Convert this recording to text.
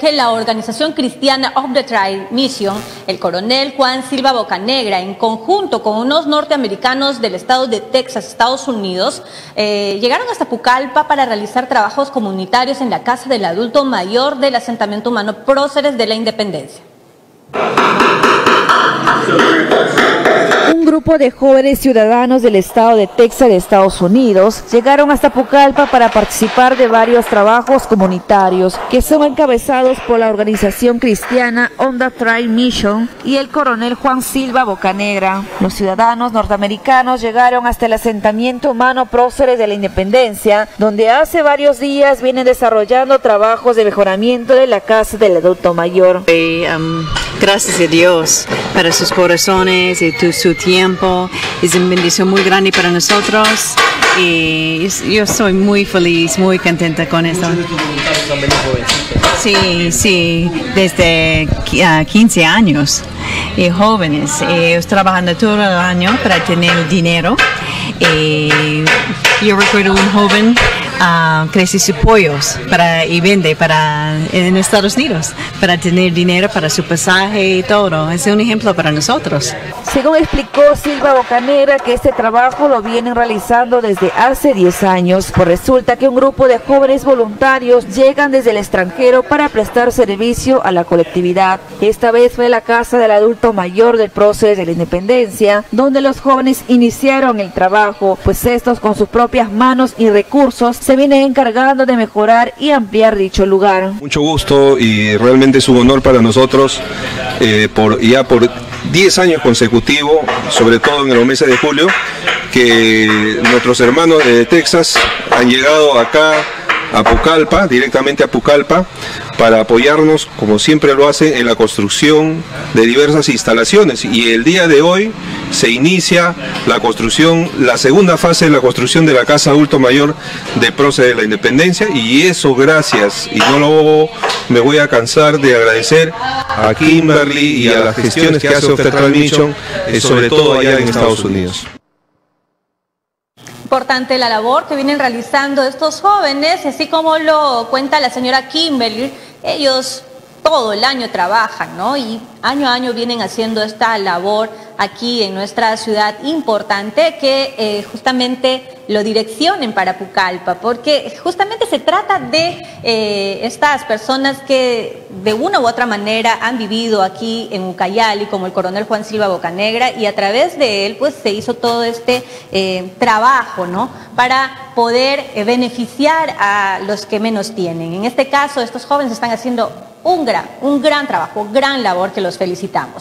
que la organización cristiana of the Tribe Mission, el coronel Juan Silva Bocanegra, en conjunto con unos norteamericanos del estado de Texas, Estados Unidos, eh, llegaron hasta Pucallpa para realizar trabajos comunitarios en la casa del adulto mayor del asentamiento humano Próceres de la Independencia. Grupo de jóvenes ciudadanos del estado de Texas de Estados Unidos llegaron hasta Pucallpa para participar de varios trabajos comunitarios que son encabezados por la organización cristiana Onda Tribe Mission y el coronel Juan Silva Bocanegra. Los ciudadanos norteamericanos llegaron hasta el asentamiento humano Próceres de la Independencia, donde hace varios días vienen desarrollando trabajos de mejoramiento de la casa del adulto mayor. Um, gracias a Dios para sus corazones y su tiempo. Es una bendición muy grande para nosotros y yo soy muy feliz, muy contenta con esto. Sí, sí, desde 15 años y jóvenes. Ellos trabajando todo el año para tener dinero. Y yo recuerdo un joven uh, crece sus pollos para, y vende para, en Estados Unidos para tener dinero para su pasaje y todo. Es un ejemplo para nosotros. Según explicó Silva Bocanera que este trabajo lo vienen realizando desde hace 10 años, pues resulta que un grupo de jóvenes voluntarios llegan desde el extranjero para prestar servicio a la colectividad. Esta vez fue la casa del adulto mayor del proceso de la independencia, donde los jóvenes iniciaron el trabajo, pues estos con sus propias manos y recursos se viene encargando de mejorar y ampliar dicho lugar. Mucho gusto y realmente es un honor para nosotros eh, por, ya por 10 años consecutivos, sobre todo en el mes de julio, que nuestros hermanos de Texas han llegado acá a Pucallpa, directamente a Pucallpa, para apoyarnos, como siempre lo hacen, en la construcción de diversas instalaciones. Y el día de hoy se inicia la construcción, la segunda fase de la construcción de la Casa Adulto Mayor de Proce de la Independencia, y eso gracias, y no lo me voy a cansar de agradecer a Kimberly y a las gestiones que hace Obstetrical Mission, eh, sobre todo allá en Estados Unidos. Importante la labor que vienen realizando estos jóvenes, así como lo cuenta la señora Kimberly, ellos todo el año trabajan, ¿no? Y año a año vienen haciendo esta labor aquí en nuestra ciudad importante que eh, justamente lo direccionen para Pucallpa, porque justamente se trata de eh, estas personas que de una u otra manera han vivido aquí en Ucayali, como el coronel Juan Silva Bocanegra, y a través de él pues se hizo todo este eh, trabajo, ¿no? Para poder beneficiar a los que menos tienen. En este caso, estos jóvenes están haciendo un gran, un gran trabajo, gran labor que los felicitamos.